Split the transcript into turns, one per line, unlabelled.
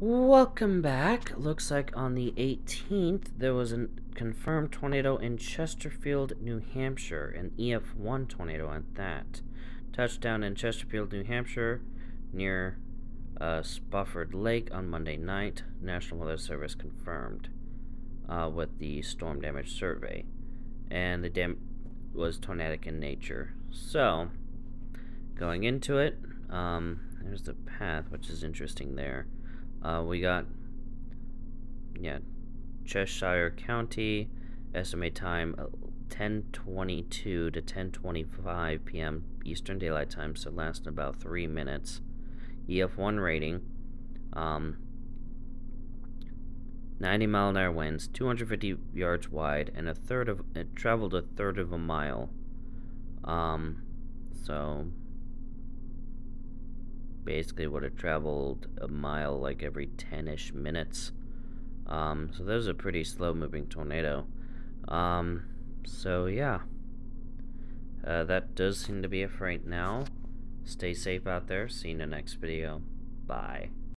Welcome back. Looks like on the 18th there was a confirmed tornado in Chesterfield, New Hampshire, an EF1 tornado at that. Touchdown in Chesterfield, New Hampshire, near uh, Spofford Lake on Monday night. National Weather Service confirmed uh, with the storm damage survey, and the dam was tornadic in nature. So, going into it, um, there's the path, which is interesting there. Uh, we got, yeah, Cheshire County, estimate time 10:22 to 10:25 p.m. Eastern Daylight Time, so lasting about three minutes. EF1 rating, um, 90 mile an hour winds, 250 yards wide, and a third of it traveled a third of a mile. Um, so basically would have traveled a mile like every 10-ish minutes. Um, so that was a pretty slow-moving tornado. Um, so yeah, uh, that does seem to be it for right now. Stay safe out there. See you in the next video. Bye.